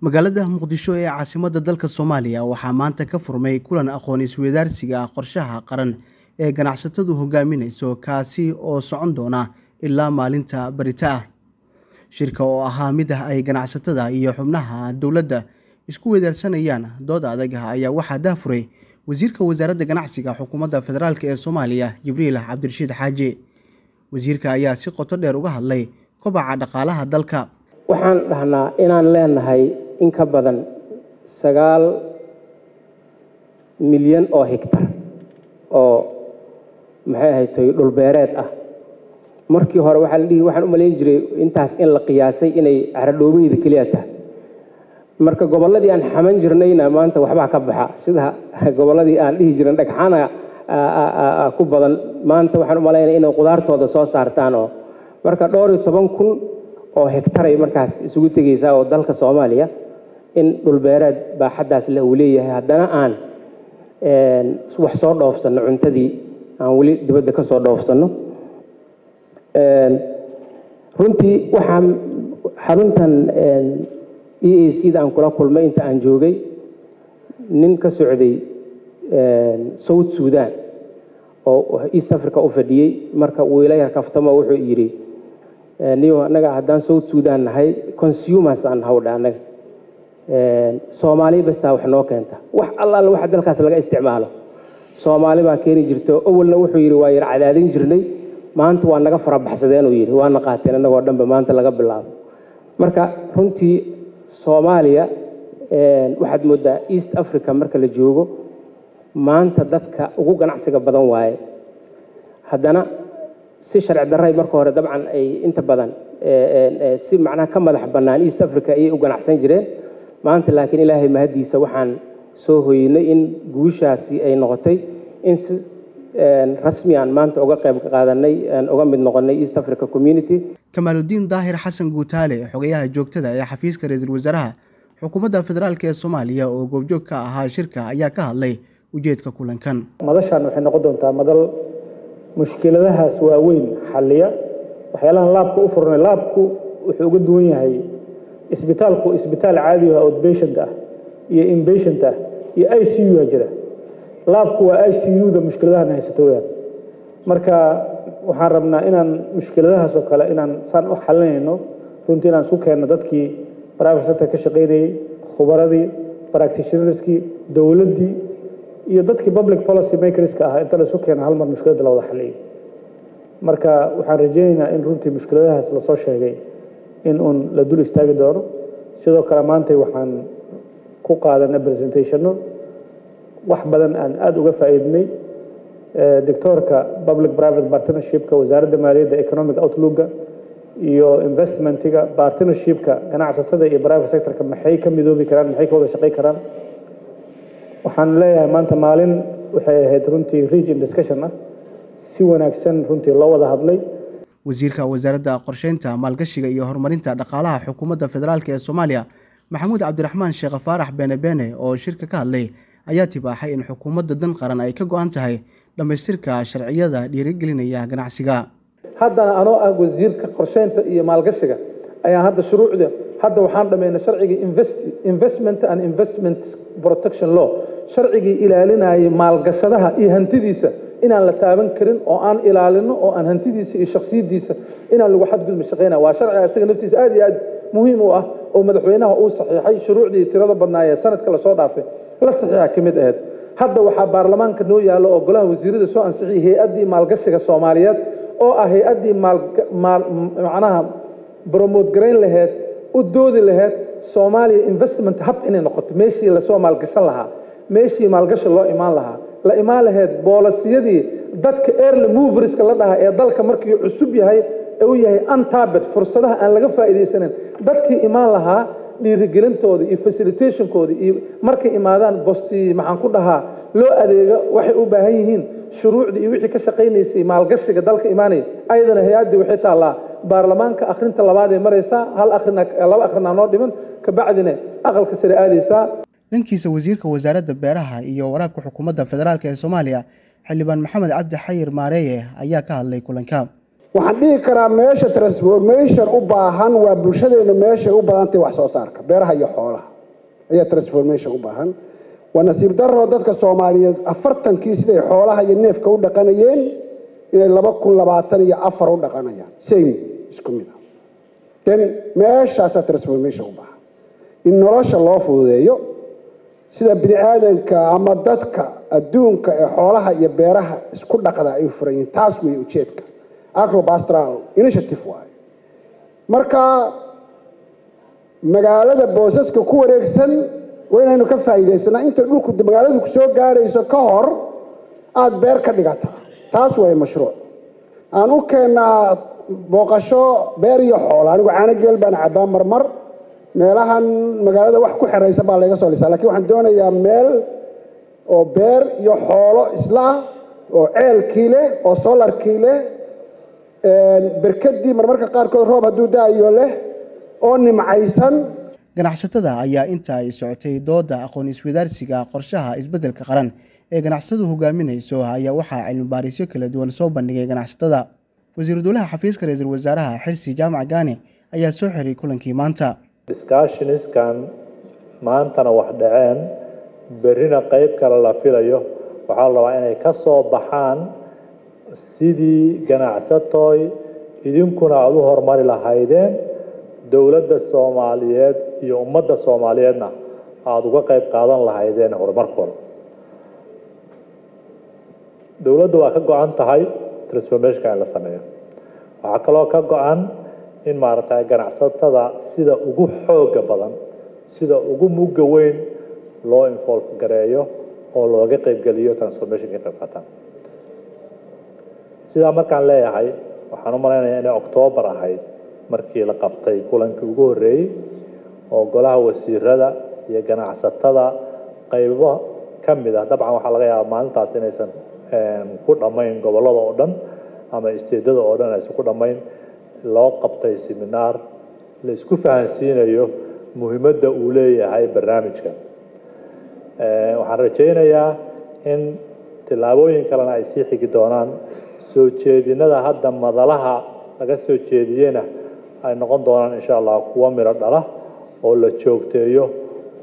magaalada muqdisho ee caasimadda dalka soomaaliya waxaa maanta ka furmay kulan aqoon isweydaarsiga qorshaha qaran ee ganacsatadu hogaaminayso kaasi oo socon doona ilaa maalinta barita ah. Shirka oo ahaa mid ah ay ganacsatada iyo xubnaha dowladda isku weydaarsanayaan dood adag ah ayaa waxaa daafuray wasiirka wasaaradda ganacsiga xukuumadda federaalk ee soomaaliya jibriil cabdirashiid xaaji wasiirka ayaa si qoto dheer uga hadlay kobaca dhaqaalaha dalka. Waxaan dhahnaa inaan leenahay in ka badan sagaal milyan oo higtar oo maxay ahaytoy dhulbeereed ah. Markii hore waxaa la dhihi waxaan u malayn jiray intaas in la qiyaasay inay caradhoobeyda keliya tahay. Marka gobolladii aan xaman jirnayna maanta waxbaa ka baxa. Sida gobolladii aan dhihi jiran dhagxana ku badan maanta waxaan u malaynaya inay qudaartooda soo saartaan oo. Marka dhowr iyo toban kun oo hegtaray markaas isugu tegaysaa oo dalka soomaaliya in dhulbeereed baaxaddaas le uu leeyahay. Haddana aan wax soo dhoofsanno cuntadii aan weli dibadda ka soo dhoofsanno. Runtii waxaa xaruntan e a c da aan kula kulmay inta aan joogay nin ka socday south sudan oo east africa u fadhiyey marka wiila yar kaftamo wuxuu yidhi niyo annaga haddaan south sudan nahay consumers aan hawdha annaga soomaali basaa wax noo keenta. Wax allaala waxa dalkaas laga isticmaalo. Soomaali baa keeni jirta awalna wuxuu yidhi waa yar cadaadin jirnay. Maanta waa naga farabaxsadeenuu yidhi. Waana qaateen annagoo dhanba maanta laga bilaabo. Marka runtii soomaaliya waxaad moodaa east africa marka la joogo maanta dadka ugu ganacsiga badan waaye. Haddana si sharci darray marka hore dabcan ay inta badan si macnaha ka madax bannaan east africa ayay u ganacsan jireen maanta laakiin ilaahay mahaddiisa waxaan soo hoynay in guushaasi ay noqotay in si rasmi aan maanta uga qayb qaadanay aan uga mid noqonay east africa community. Kamaaludiin daahir xasan guutaale xogayaha joogtada ee xafiiska ra'iisul wasaaraha xukuumadda federaalk ee soomaaliya oo goobjoog ka ahaa shirka ayaa ka hadlay ujeedka kulankan. Madashan waxay noqon doontaa madal mushkiladahaas waaweyn xalliya. Waxyaalahan laabka u furnay laabku wuxuu uga duwan yahay isbitaalku isbitaal caadi ah outpatient ah iyo inpatient ah iyo i c u a jira. Laabku waa i c u-da mushkiladahan haysato weyaan marka waxaan rabnaa inaan mushkiladahaas oo kale inaan saan u xalinayno runtii inaan isku keenno dadkii private sector ka shaqaynayey khubaradii practitionerskii dowladdii iyo dadkii public policy makerska ah inta la isu keeno hal mar mushkiladda la wada xaliyo marka waxaan rajaynaynaa in runtii mushkiladahaas la soo sheegay in uun la dul istaagi doono sidoo kale maantay waxaan ku qaadanay presentationno wax badan aan aada uga faa'iidnay doctoorka public private partnershipka wasaaradda maaliyadda economic outlooka iyo investmentiga partnershipka ganacsatada iyo private sectorka maxay ka midoobi karaan maxay ka wada shaqay karaan? Waxaan leeyahay maanta maalin waxay ahayd runtii rich in discussion ah si wanaagsan runtii loo wada hadlay wasiirka wasaaradda qorsheynta maalgashiga iyo horumarinta dhaqaalaha xukuumadda federaalk ee soomaaliya maxamuud cabdiraxmaan sheekh faarax beene beene oo shirka ka hadlay ayaa tibaaxay in xukuumadda dan qaran ay ka go-an tahay dhammaystirka sharciyada dhiirigelinaya ganacsiga. Haddana anoo ah wasiirka qorsheynta iyo maalgashiga ayaan hadda shuruucda hadda waxaan dhammaynay sharcigii investment and investment protection law. Sharcigii ilaalinayay maalgashadaha iyo hantidiisa inaan la taaban karin oo aan ilaalino oo aan hantidiisa iyo shaksiyadiisa inaan lagu xadgudbi shaqaynaya waa sharciga isaga naftiisa aad iyo aad muhiim u ah oo madaxweynaha uu saxiixay shuruucdii tirada badnaayee sanadka la soo dhaafay. La saxiixa ka mid ahayd hadda waxaa baarlamaanka noo yaallo oo golaha wasiirada soo ansixiyay hay'addii maalgashiga soomaaliyeed oo ah hay'addii macnaha bromote garayn u doodi laheyd soomaaliya investment hub inay noqoto. Meeshii la soo maalgashan lahaa meeshii maalgashi loo imaan lahaa la imaan lahayd boolasiyadii dadka airly moverska la dhahaa ee dalka markii cusub yahay u yahay untabet fursadaha aan laga faa'iidaysanin. Dadkii imaan lahaa dhiirigelintooda iyo facilitationkooda iyo markay imaadaan bosti maxaan ku dhahaa loo adeego waxay u baahan yihiin shuruucdii iyo wixii ka shaqaynaysay maalgashiga dalka imaanaya ayadana hay'addii waxay taallaa baarlamaanka akhrinta labaad ee maraysaa hal akhrina laba akhrina noo dhiman kabacdina aqalka sare aadaysaa dhankiisa wasiirka wasaaradda beeraha iyo waraabka xukuumadda federaalk ee soomaaliya xildhibaan maxamed cabdi xayir maareeye ayaa ka hadlay kulanka. Waxaan dhihi karaa meesha transformation u baahan waa bulshadeena meeshay u badantay wax soo saarka beeraha iyo xoolaha. Ayaa transformation u baahan. Waa nasiib darro dadka soomaaliyeed afartankii siday xoolaha iyo neefka u dhaqanayeen inay laba kun labaatan iyo afar u dhaqanayaan. Same isku mid ah. Den meeshaasaa transformation u baahan. In nolosha loo fududeeyo sida bini aadanka ama dadka adduunka ee xoolaha iyo beeraha isku dhaqda ay furan yihiin taas wey ujeedka. Agrobastral initiative waayo marka magaalada boosaska ku wareegsan waa inaynu ka faa'iidaysanaa inta dhulku magaaladu ku soo gaadhayso ka hor aada beer ka dhigataa taas way mashruuc. Aan u keennaa booqasho beer iyo xoola anigu caano geel baan cabbaa marmar meelahan magaalada wax ku xeraysa baa layga soo lisaa. Lakiin waxaan doonayaa meel oo beer iyo xoolo isla ah oo ceelkii leh oo solarkii leh berkadii marmarka qaarkood roob hadduu da'ayo leh oo nimcaysan. Ganacsatada ayaa inta ay socotay dooda aqoon iswadaarsiga qorshaha isbeddelka qaran ee ganacsatadu hogaaminayso ayaa waxaa cilmibaarisyo kala duwan soo bandhigay ganacsatada. Wasiiru dowlaha xafiiska ra'iisul wasaaraha xirsi jaamac gaane ayaa soo xiray kulankii maanta discussioniskan maantana wax dhaceen berrina qeyb kale la filayo. Waxaa la rabaa inay ka soo baxaan sidii ganacsatooy idinkuna aada u horumari lahaydeen dowladda soomaaliyeed iyo ummadda soomaaliyeedna aada uga qeyb qaadan lahaydeen horumarkooda. Dowladda waa ka go-an tahay transformationka in la sameeyo. Waxaa kaloo ka go-an in maaragtay ganacsatada sida ugu xooga badan sida ugu mugga weyn loo involve gareeyo oo looga qeybgeliyo transformationka qayb qaataan sidaa markaan leeyahay waxaan u malaynayaa inay octoobar ahayd markii la qabtay kulankii ugu horreeyey oo golaha wasiirada iyo ganacsatada qaybo ka mid ah dabcan waxaa laga yaabaa maalintaas inaysan ku dhammayn gobollada oo dhan ama isteedada oo dhan aysan ku dhammayn loo qabtay seminaar la isku fahansiinayo muhiimadda uu leeyahay barnaamijkan waxaan rajaynayaa in tillaabooyin kalena ay sii xigi doonaan. Soo jeedinada hadda madalaha laga soo jeediyena ay noqon doonaan insha allah kuwo midho dhala oo la joogteeyo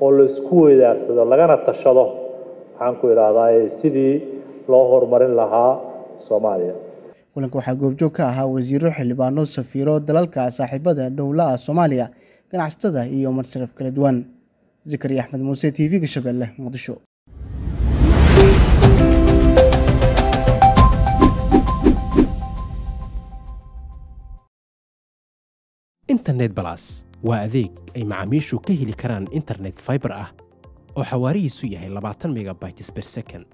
oo la isku weydaarsado lagana tashado. Waxaan ku idhaahdaa sidii loo horumarin lahaa soomaaliya kulanka waxaa goobjoog ka ahaa wasiiro xildhibaano safiiro dalalka saaxiibada dhowlaha soomaaliya ganacsatada iyo marsharaf kala duwan. Zakariya axmed muuse t v-ga shabeelle muqdisho. Internet balas waa adeeg ay macaamiishu ka heli karaan internet faibar ah oo xawaarihiisu yahay labaatan megabytes ber second.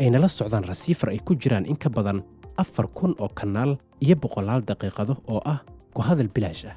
Ayna la socdaan rasiifar ay ku jiraan in ka badan afar kun oo kanaal iyo boqolaal daqiiqado oo ah ku hadal bilaash ah